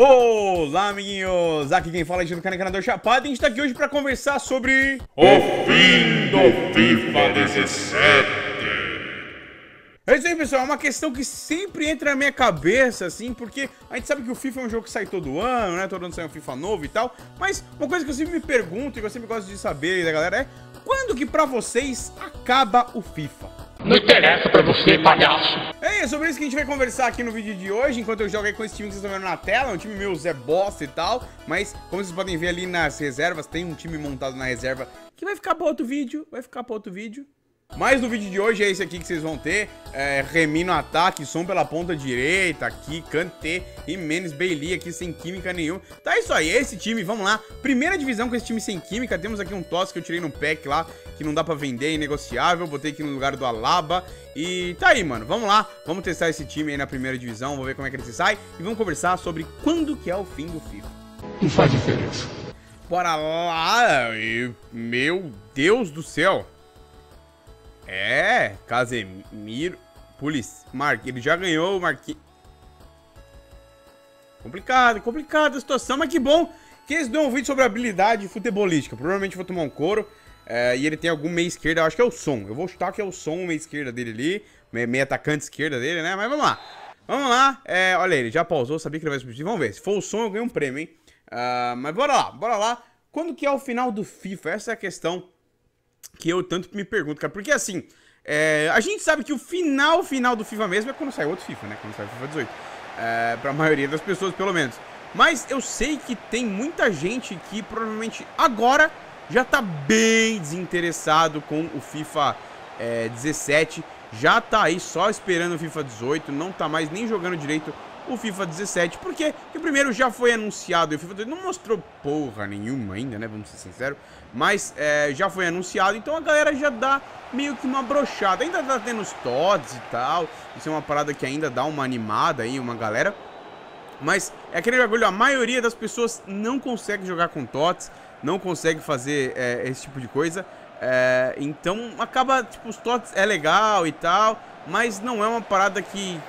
Olá, amiguinhos! Aqui quem fala é Gino Canador Chapado e a gente tá aqui hoje pra conversar sobre... O fim do FIFA 17! É isso aí, pessoal, é uma questão que sempre entra na minha cabeça, assim, porque a gente sabe que o FIFA é um jogo que sai todo ano, né? Todo ano sai um FIFA novo e tal, mas uma coisa que eu sempre me pergunto e que eu sempre gosto de saber da galera é quando que pra vocês acaba o FIFA? Não interessa pra você, palhaço! É, sobre isso que a gente vai conversar aqui no vídeo de hoje, enquanto eu jogo aí com esse time que vocês estão vendo na tela, um time meu Zé Bosta e tal, mas como vocês podem ver ali nas reservas, tem um time montado na reserva que vai ficar pra outro vídeo, vai ficar pra outro vídeo, mas no vídeo de hoje é esse aqui que vocês vão ter. É, Remy no ataque, som pela ponta direita, aqui, Kanté e Menes Bailey aqui sem química nenhuma. Tá isso aí, esse time, vamos lá. Primeira divisão com esse time sem química. Temos aqui um tosse que eu tirei no pack lá, que não dá pra vender, inegociável. Botei aqui no lugar do Alaba. E tá aí, mano, vamos lá. Vamos testar esse time aí na primeira divisão, vamos ver como é que ele se sai. E vamos conversar sobre quando que é o fim do FIFA. Não faz diferença. Bora lá, meu Deus do céu. É, Casemiro. Pulis, Mark, ele já ganhou o Marquinhos. Complicado, complicada a situação, mas que bom que eles dão um vídeo sobre habilidade futebolística. Provavelmente vou tomar um couro. É, e ele tem algum meia esquerda, acho que é o som. Eu vou chutar que é o som, meia esquerda dele ali. Meia, atacante esquerda dele, né? Mas vamos lá. Vamos lá. É, olha, ele já pausou, sabia que ele vai substituir. Vamos ver. Se for o som, eu ganho um prêmio, hein? Uh, mas bora lá, bora lá. Quando que é o final do FIFA? Essa é a questão que eu tanto me pergunto, cara. Porque assim, é, a gente sabe que o final, final do FIFA mesmo é quando sai outro FIFA, né? Quando sai o FIFA 18. É, pra maioria das pessoas, pelo menos. Mas eu sei que tem muita gente que provavelmente agora já tá bem desinteressado com o FIFA é, 17. Já tá aí só esperando o FIFA 18, não tá mais nem jogando direito o FIFA 17. Por quê? Porque primeiro já foi anunciado e o FIFA 18 não mostrou porra nenhuma ainda, né? Vamos ser sinceros. Mas é, já foi anunciado, então a galera já dá meio que uma brochada. Ainda tá tendo os TODs e tal. Isso é uma parada que ainda dá uma animada aí, uma galera. Mas é aquele bagulho, a maioria das pessoas não consegue jogar com TOTS, não consegue fazer é, esse tipo de coisa. É, então acaba, tipo, os TOTS é legal e tal, mas não é uma parada que,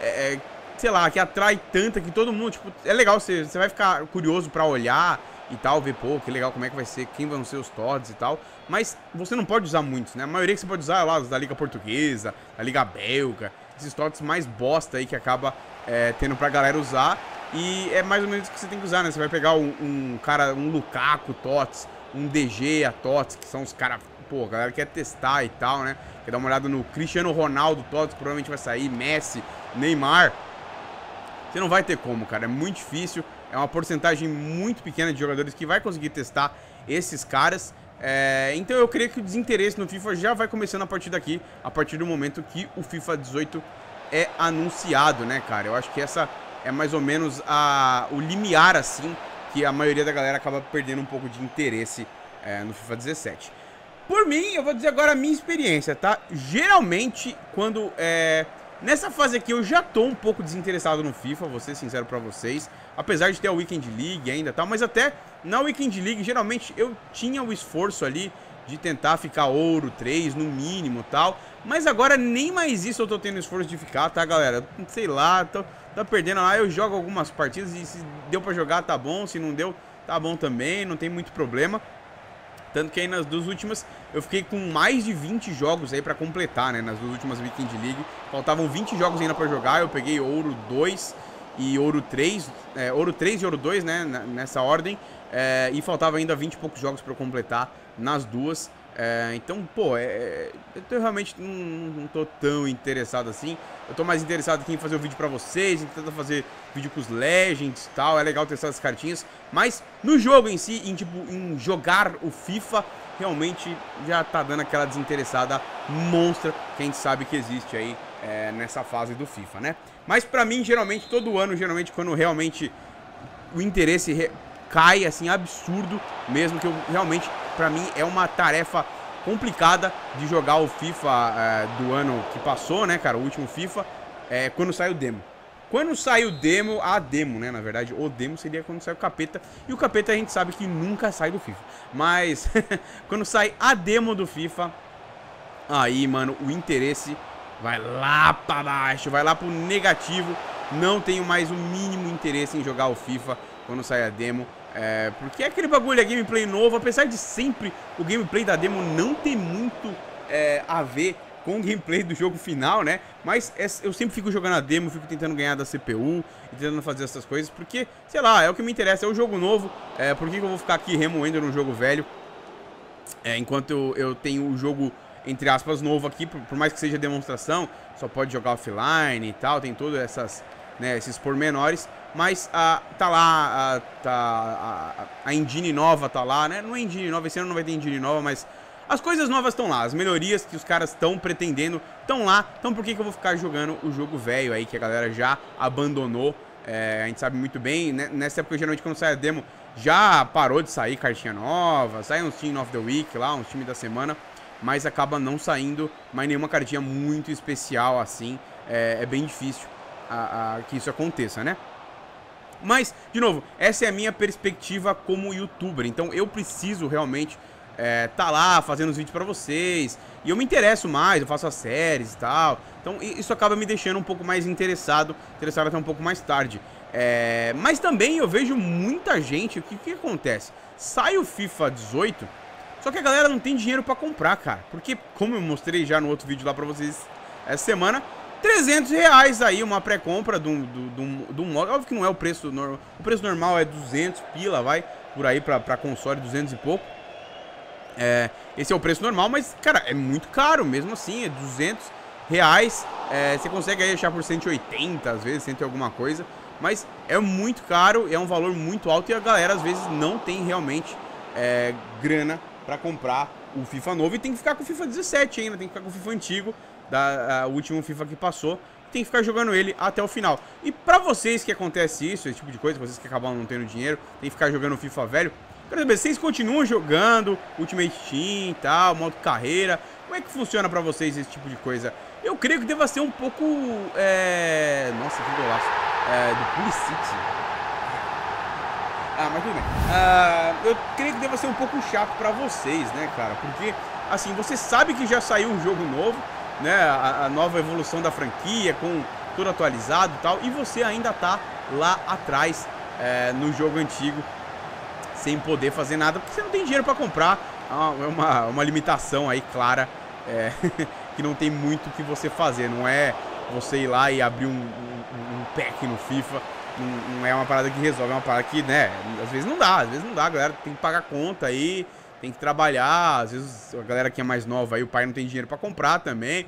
é, é sei lá, que atrai tanta que todo mundo, tipo, é legal, você, você vai ficar curioso pra olhar e tal, ver, pô, que legal, como é que vai ser, quem vão ser os TODs e tal. Mas você não pode usar muitos, né? A maioria que você pode usar é lá os da Liga Portuguesa, da Liga Belga, esses TODs mais bosta aí que acaba é, tendo pra galera usar. E é mais ou menos o que você tem que usar, né? Você vai pegar um, um cara, um Lukaku TOTS, um DG a TOTS, que são os caras, pô, a galera quer testar e tal, né? Quer dar uma olhada no Cristiano Ronaldo TOTS, provavelmente vai sair, Messi, Neymar. Você não vai ter como, cara. É muito difícil. É uma porcentagem muito pequena de jogadores que vai conseguir testar esses caras. É, então eu creio que o desinteresse no FIFA já vai começando a partir daqui, a partir do momento que o FIFA 18 é anunciado, né, cara? Eu acho que essa é mais ou menos a, o limiar, assim, que a maioria da galera acaba perdendo um pouco de interesse é, no FIFA 17. Por mim, eu vou dizer agora a minha experiência, tá? Geralmente, quando é, Nessa fase aqui eu já tô um pouco desinteressado no FIFA, vou ser sincero pra vocês. Apesar de ter a Weekend League ainda tal, mas até na Weekend League geralmente eu tinha o esforço ali de tentar ficar ouro 3 no mínimo tal. Mas agora nem mais isso eu tô tendo esforço de ficar, tá galera? Sei lá, tô, tô perdendo lá, eu jogo algumas partidas e se deu pra jogar tá bom, se não deu tá bom também, não tem muito problema. Tanto que aí nas duas últimas eu fiquei com mais de 20 jogos aí pra completar, né? Nas duas últimas Weekend League. Faltavam 20 jogos ainda pra jogar. Eu peguei ouro 2 e ouro 3. É, ouro 3 e ouro 2, né? Nessa ordem. É, e faltava ainda 20 e poucos jogos pra completar nas duas. É, então, pô, é, é, eu realmente não, não tô tão interessado assim. Eu tô mais interessado aqui em fazer o um vídeo pra vocês, em tentar fazer vídeo com os Legends e tal. É legal testar as cartinhas. Mas no jogo em si, em, tipo, em jogar o FIFA, realmente já tá dando aquela desinteressada monstra que a gente sabe que existe aí é, nessa fase do FIFA, né? Mas pra mim, geralmente, todo ano, geralmente, quando realmente o interesse re cai, assim, absurdo, mesmo que eu realmente para mim é uma tarefa complicada de jogar o FIFA é, do ano que passou, né, cara? O último FIFA, é, quando sai o demo. Quando sai o demo, a demo, né? Na verdade, o demo seria quando sai o capeta. E o capeta a gente sabe que nunca sai do FIFA. Mas, quando sai a demo do FIFA, aí, mano, o interesse vai lá pra baixo, vai lá pro negativo. não tenho mais o mínimo interesse em jogar o FIFA quando sai a demo. É, porque é aquele bagulho, é gameplay novo, apesar de sempre o gameplay da demo não ter muito é, a ver com o gameplay do jogo final, né? Mas é, eu sempre fico jogando a demo, fico tentando ganhar da CPU, tentando fazer essas coisas, porque, sei lá, é o que me interessa, é o jogo novo, é, por que, que eu vou ficar aqui remoendo num jogo velho, é, enquanto eu, eu tenho o jogo, entre aspas, novo aqui, por, por mais que seja demonstração, só pode jogar offline e tal, tem essas, né, esses pormenores, mas ah, tá lá, ah, tá, a, a engine nova tá lá, né? Não é engine nova, esse ano não vai ter engine nova, mas as coisas novas estão lá, as melhorias que os caras estão pretendendo estão lá. Então por que, que eu vou ficar jogando o jogo velho aí que a galera já abandonou? É, a gente sabe muito bem, né? nessa época geralmente quando sai a demo já parou de sair cartinha nova, sai uns Team of the Week lá, uns time da semana, mas acaba não saindo mais nenhuma cartinha muito especial assim. É, é bem difícil a, a, que isso aconteça, né? Mas, de novo, essa é a minha perspectiva como youtuber. Então eu preciso realmente é, tá lá fazendo os vídeos pra vocês. E eu me interesso mais, eu faço as séries e tal. Então isso acaba me deixando um pouco mais interessado, interessado até um pouco mais tarde. É, mas também eu vejo muita gente, o que, que acontece? Sai o FIFA 18, só que a galera não tem dinheiro pra comprar, cara. Porque, como eu mostrei já no outro vídeo lá pra vocês essa semana, 300 reais aí, uma pré-compra de um modo. Óbvio que não é o preço normal. O preço normal é 200 pila, vai, por aí pra, pra console, 200 e pouco. É, esse é o preço normal, mas, cara, é muito caro mesmo assim, é 200 reais. É, você consegue aí achar por 180, às vezes, 100 alguma coisa. Mas é muito caro, é um valor muito alto e a galera às vezes não tem realmente é, grana pra comprar o FIFA novo e tem que ficar com o FIFA 17 ainda, tem que ficar com o FIFA antigo da a, último FIFA que passou, tem que ficar jogando ele até o final. E pra vocês que acontece isso, esse tipo de coisa, vocês que acabam não tendo dinheiro, tem que ficar jogando o FIFA velho, quero saber, vocês continuam jogando Ultimate Team e tal, modo carreira, como é que funciona pra vocês esse tipo de coisa? Eu creio que deva ser um pouco, é... Nossa, que golaço. É, do Pulisic. Ah, mas tudo bem. Uh, eu creio que deva ser um pouco chato pra vocês, né, cara? Porque, assim, você sabe que já saiu um jogo novo, né, a, a, nova evolução da franquia, com tudo atualizado e tal, e você ainda tá lá atrás é, no jogo antigo, sem poder fazer nada, porque você não tem dinheiro para comprar, é uma, uma limitação aí clara, é, que não tem muito o que você fazer, não é você ir lá e abrir um, um, um pack no FIFA, não, não, é uma parada que resolve, é uma parada que, né, às vezes não dá, às vezes não dá, galera tem que pagar conta aí, tem que trabalhar, às vezes a galera que é mais nova aí, o pai não tem dinheiro para comprar também.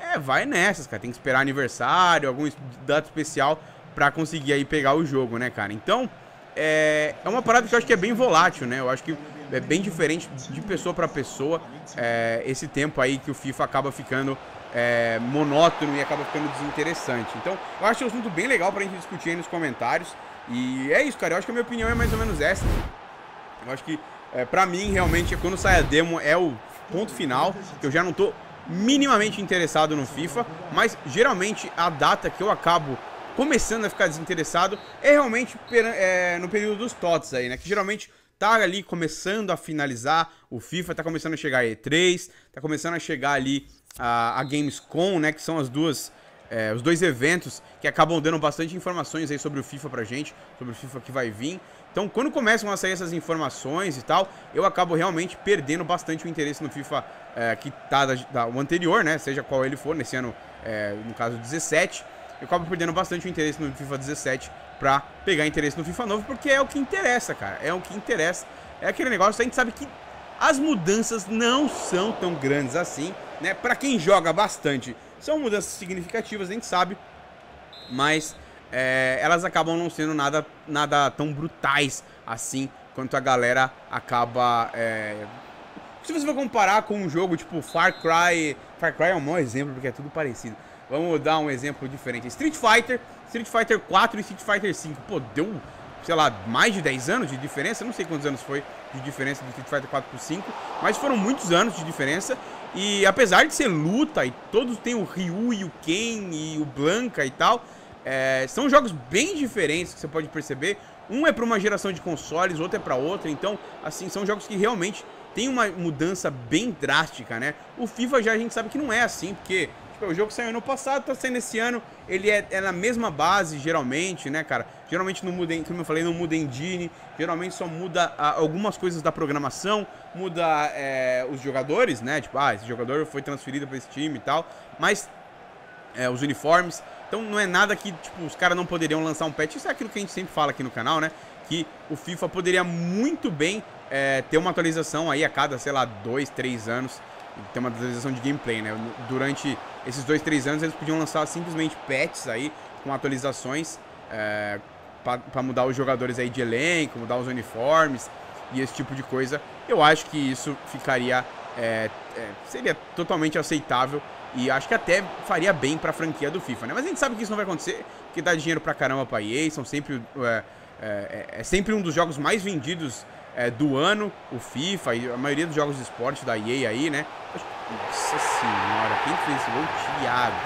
É, vai nessas, cara. Tem que esperar aniversário, algum data especial para conseguir aí pegar o jogo, né, cara? Então, é, é uma parada que eu acho que é bem volátil, né? Eu acho que é bem diferente de pessoa para pessoa é, esse tempo aí que o FIFA acaba ficando é, monótono e acaba ficando desinteressante. Então, eu acho o assunto bem legal pra gente discutir aí nos comentários. E é isso, cara. Eu acho que a minha opinião é mais ou menos essa. Eu acho que é, pra mim, realmente, quando sai a demo é o ponto final. Eu já não tô minimamente interessado no FIFA, mas geralmente a data que eu acabo começando a ficar desinteressado é realmente é, no período dos TOTS aí, né? Que geralmente tá ali começando a finalizar o FIFA, tá começando a chegar a E3, tá começando a chegar ali a, a Gamescom, né? Que são as duas é, os dois eventos que acabam dando bastante informações aí sobre o FIFA pra gente, sobre o FIFA que vai vir. Então, quando começam a sair essas informações e tal, eu acabo realmente perdendo bastante o interesse no FIFA é, que tá da, da, o anterior, né? Seja qual ele for, nesse ano, é, no caso 17. Eu acabo perdendo bastante o interesse no FIFA 17 pra pegar interesse no FIFA novo, porque é o que interessa, cara. É o que interessa. É aquele negócio, a gente sabe que as mudanças não são tão grandes assim, né? Pra quem joga bastante, são mudanças significativas, a gente sabe, mas é, elas acabam não sendo nada, nada tão brutais assim quanto a galera acaba. É... Se você for comparar com um jogo tipo Far Cry. Far Cry é um mau exemplo porque é tudo parecido. Vamos dar um exemplo diferente. Street Fighter, Street Fighter 4 e Street Fighter 5. Pô, deu, sei lá, mais de 10 anos de diferença. Não sei quantos anos foi de diferença do Street Fighter 4 pro 5. Mas foram muitos anos de diferença. E apesar de ser luta e todos têm o Ryu e o Ken e o Blanca e tal, é, são jogos bem diferentes que você pode perceber. Um é para uma geração de consoles, outro é para outra. Então, assim, são jogos que realmente tem uma mudança bem drástica, né? O FIFA já a gente sabe que não é assim, porque o jogo saiu ano passado, tá saindo esse ano. Ele é, é na mesma base, geralmente, né, cara? Geralmente não muda, como eu falei, não muda engine. Geralmente só muda ah, algumas coisas da programação, muda é, os jogadores, né? Tipo, ah, esse jogador foi transferido para esse time e tal. Mas é, os uniformes. Então não é nada que, tipo, os caras não poderiam lançar um patch. Isso é aquilo que a gente sempre fala aqui no canal, né? Que o FIFA poderia muito bem é, ter uma atualização aí a cada, sei lá, dois, três anos ter uma atualização de gameplay, né? Durante esses dois, três anos eles podiam lançar simplesmente patches aí com atualizações é, para mudar os jogadores aí de elenco, mudar os uniformes e esse tipo de coisa. Eu acho que isso ficaria é, é, seria totalmente aceitável e acho que até faria bem para a franquia do FIFA, né? Mas a gente sabe que isso não vai acontecer, que dá dinheiro pra caramba para EA, são sempre é, é sempre um dos jogos mais vendidos é, do ano, o FIFA e a maioria dos jogos de esporte da EA aí, né? Nossa senhora, quem fez esse gol? Thiago.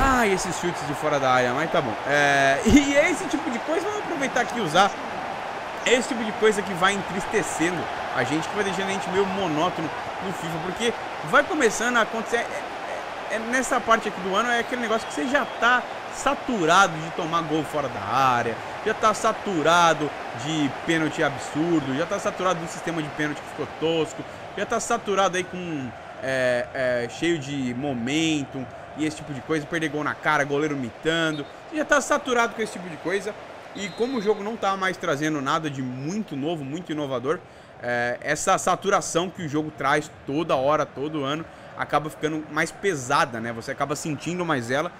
Ah, esses chutes de fora da área, mas tá bom. É, e esse tipo de coisa, vamos aproveitar aqui e usar. Esse tipo de coisa que vai entristecendo a gente, que vai deixando a gente meio monótono no FIFA, porque vai começando a acontecer. É, é, é nessa parte aqui do ano, é aquele negócio que você já tá saturado de tomar gol fora da área, já tá saturado de pênalti absurdo, já tá saturado do sistema de pênalti que ficou tosco, já tá saturado aí com é, é, cheio de momentum e esse tipo de coisa, perder gol na cara, goleiro mitando, já tá saturado com esse tipo de coisa. E como o jogo não tá mais trazendo nada de muito novo, muito inovador, é, essa saturação que o jogo traz toda hora, todo ano, acaba ficando mais pesada, né? Você acaba sentindo mais ela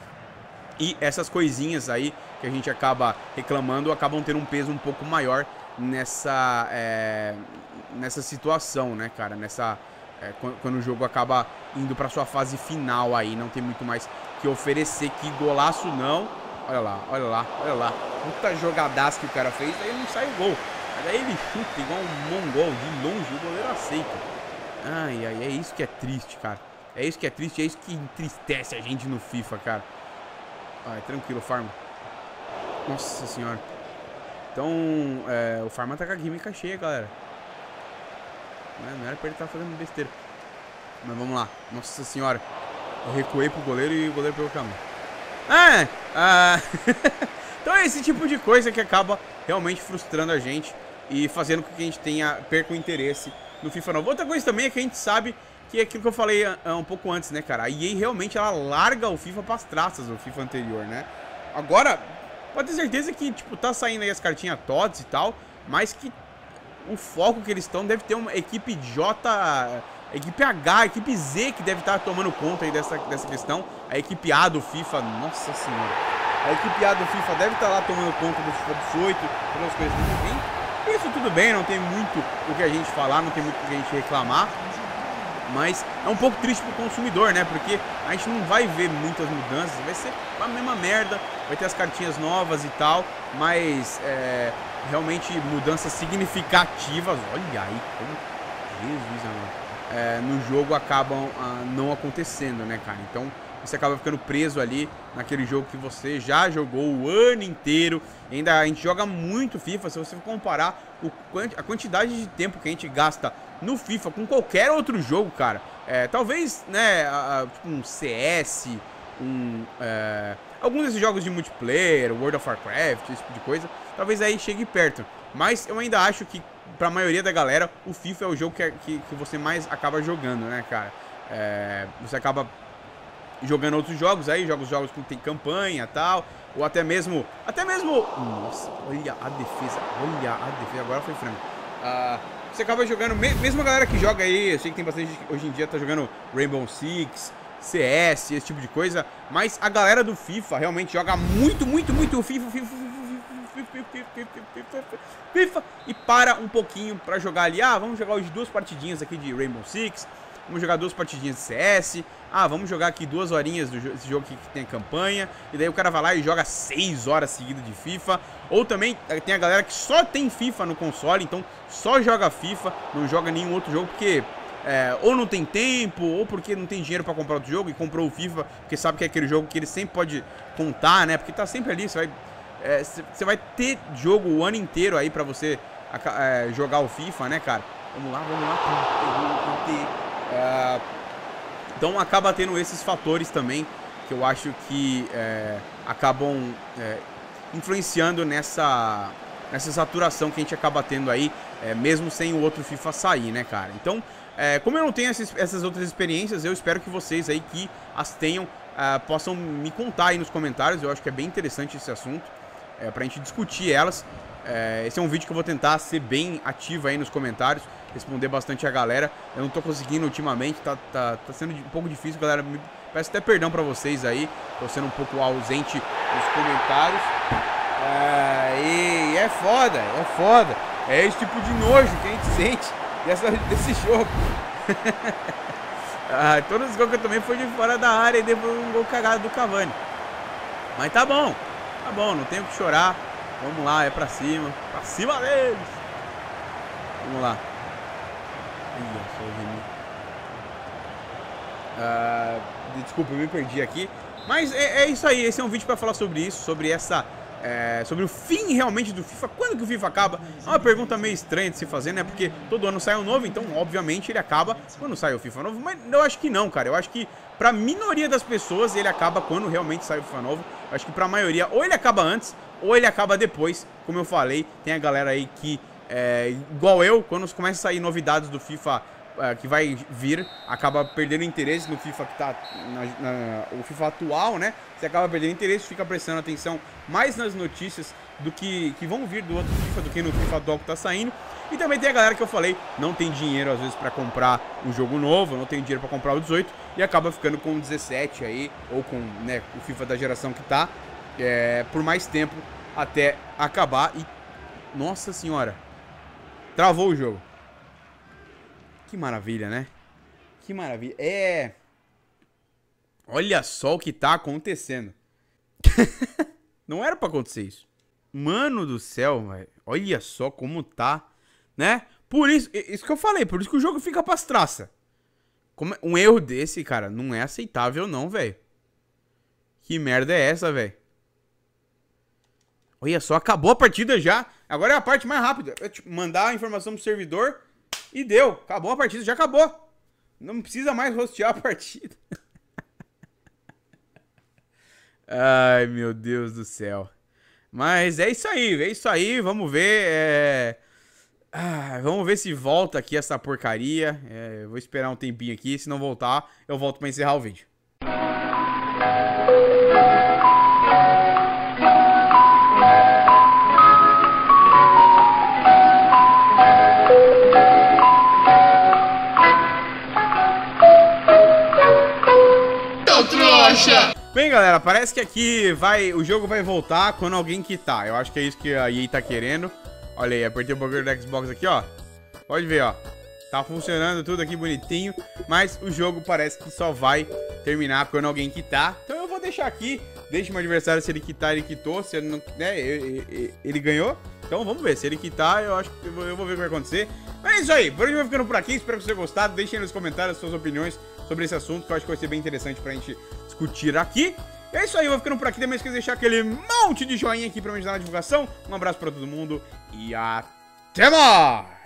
e essas coisinhas aí que a gente acaba reclamando acabam tendo um peso um pouco maior nessa, é, nessa situação, né, cara? Nessa, é, quando o jogo acaba indo para sua fase final aí, não tem muito mais que oferecer. Que golaço não. Olha lá, olha lá, olha lá. Puta jogadaça que o cara fez, aí não sai o gol. Mas aí ele chuta igual um mongol, de longe, o goleiro aceita. Ai, ai, é isso que é triste, cara. É isso que é triste, é isso que entristece a gente no FIFA, cara. Ai, tranquilo, Farma. Nossa senhora. Então, é, o Farma tá com a química cheia, galera. Não, não era pra ele estar tá fazendo besteira. Mas vamos lá. Nossa senhora. Eu recuei pro goleiro e o goleiro pegou o caminho. É, ah, então é esse tipo de coisa que acaba realmente frustrando a gente e fazendo com que a gente tenha perca o interesse no FIFA novo. Outra coisa também é que a gente sabe que é aquilo que eu falei uh, um pouco antes, né, cara? A EA realmente ela larga o FIFA pras traças, o FIFA anterior, né? Agora, pode ter certeza que, tipo, tá saindo aí as cartinhas TOTS e tal, mas que o foco que eles estão deve ter uma equipe J, equipe H, equipe Z que deve estar tá tomando conta aí dessa, dessa questão. A equipe A do FIFA, nossa senhora. A equipe A do FIFA deve estar tá lá tomando conta do FIFA 18, todas as coisas que tem. Isso tudo bem, não tem muito o que a gente falar, não tem muito o que a gente reclamar. Mas é um pouco triste pro consumidor, né? Porque a gente não vai ver muitas mudanças, vai ser a mesma merda, vai ter as cartinhas novas e tal, mas é, realmente mudanças significativas, olha aí como Jesus, amor. É, no jogo acabam ah, não acontecendo, né, cara? Então você acaba ficando preso ali naquele jogo que você já jogou o ano inteiro. Ainda a gente joga muito FIFA, se você comparar o, a quantidade de tempo que a gente gasta no FIFA com qualquer outro jogo, cara. É, talvez, né, a, tipo um CS, um, é, alguns desses jogos de multiplayer, World of Warcraft, esse tipo de coisa, talvez aí chegue perto. Mas eu ainda acho que, pra maioria da galera, o FIFA é o jogo que, é, que, que você mais acaba jogando, né, cara? É, você acaba jogando outros jogos aí, jogos jogos que tem campanha tal, ou até mesmo, até mesmo, nossa, olha a defesa, olha a defesa, agora foi frango. Uh, você acaba jogando, mesmo a galera que joga aí, eu sei que tem bastante hoje em dia tá jogando Rainbow Six, CS, esse tipo de coisa, mas a galera do FIFA realmente joga muito, muito, muito FIFA, FIFA, FIFA, FIFA e para um pouquinho para jogar ali, ah, vamos jogar hoje duas partidinhas aqui de Rainbow Six, vamos jogar duas partidinhas de CS, ah, vamos jogar aqui duas horinhas desse jogo aqui que tem campanha. E daí o cara vai lá e joga seis horas seguidas de FIFA. Ou também eh, tem a galera que só tem FIFA no console, então só joga FIFA, não joga nenhum outro jogo, porque é, ou não tem tempo, ou porque não tem dinheiro para comprar outro jogo e comprou o FIFA, porque sabe que é aquele jogo que ele sempre pode contar, né? Porque tá sempre ali, você vai, é, você vai ter jogo o ano inteiro aí para você é, jogar o FIFA, né, cara? Vamos lá, vamos lá. Então acaba tendo esses fatores também que eu acho que é, acabam é, influenciando nessa, nessa saturação que a gente acaba tendo aí, é, mesmo sem o outro FIFA sair, né, cara? Então, é, como eu não tenho essas, outras experiências, eu espero que vocês aí que as tenham uh, possam me contar aí nos comentários. Eu acho que é bem interessante esse assunto, é, pra gente discutir elas. É, esse é um vídeo que eu vou tentar ser bem ativo aí nos comentários, responder bastante a galera. Eu não tô conseguindo ultimamente, tá, tá, tá sendo um pouco difícil, galera. Me, peço até perdão pra vocês aí, tô sendo um pouco ausente nos comentários. É, e é foda, é foda. É esse tipo de nojo que a gente sente desse jogo. ah, todos os gols que eu tomei foi de fora da área e depois um gol cagado do Cavani. Mas tá bom, tá bom, não tenho que chorar. Vamos lá, é pra cima. Pra cima deles. Vamos lá. Ih, só o ah, Desculpa, eu me perdi aqui. Mas é, é, isso aí, esse é um vídeo pra falar sobre isso, sobre essa... É, sobre o fim realmente do FIFA, quando que o FIFA acaba? É uma pergunta meio estranha de se fazer, né? Porque todo ano sai um novo, então obviamente ele acaba quando sai o FIFA novo. Mas eu acho que não, cara. Eu acho que pra minoria das pessoas ele acaba quando realmente sai o FIFA novo. Eu acho que pra maioria ou ele acaba antes ou ele acaba depois, como eu falei, tem a galera aí que, é, igual eu, quando começa a sair novidades do FIFA que vai vir, acaba perdendo interesse no FIFA que tá, na, na, o FIFA atual, né? Você acaba perdendo interesse, fica prestando atenção mais nas notícias do que, que vão vir do outro FIFA do que no FIFA atual que tá saindo. E também tem a galera que eu falei, não tem dinheiro às vezes para comprar um jogo novo, não tem dinheiro para comprar o 18 e acaba ficando com o 17 aí, ou com né, o FIFA da geração que tá é, por mais tempo até acabar. E, nossa senhora, travou o jogo. Que maravilha, né? Que maravilha. É... Olha só o que tá acontecendo. Não era pra acontecer isso. Mano do céu, velho. Olha só como tá, né? Por isso, isso que eu falei, por isso que o jogo fica pras traças. Como, um erro desse, cara, não é aceitável não, velho. Que merda é essa, velho? Olha só, acabou a partida já. Agora é a parte mais rápida. É, tipo, mandar a informação pro servidor e deu. Acabou a partida, já acabou. Não precisa mais rostear a partida. Ai, meu Deus do céu. Mas é isso aí, é isso aí. Vamos ver. É... Ah, vamos ver se volta aqui essa porcaria. É, vou esperar um tempinho aqui. Se não voltar, eu volto para encerrar o vídeo. Bem, galera, parece que aqui vai, o jogo vai voltar quando alguém quitar. Eu acho que é isso que a EA tá querendo. Olha aí, apertei o bagulho do Xbox aqui, ó. Pode ver, ó. Tá funcionando tudo aqui bonitinho, mas o jogo parece que só vai terminar quando alguém quitar. Então eu vou deixar aqui, deixa o meu adversário, se ele quitar, ele quitou, se ele não, né, ele, ele ganhou. Então vamos ver, se ele quitar, eu acho que eu vou, eu vou ver o que vai acontecer. Mas é isso aí, por hoje eu vou ficando por aqui, espero que você tenha gostado. Deixem nos comentários as suas opiniões sobre esse assunto, que eu acho que vai ser bem interessante pra gente discutir aqui. É isso aí, eu vou ficando por aqui. Também esqueça de deixar aquele monte de joinha aqui pra me ajudar na divulgação. Um abraço pra todo mundo e até mais!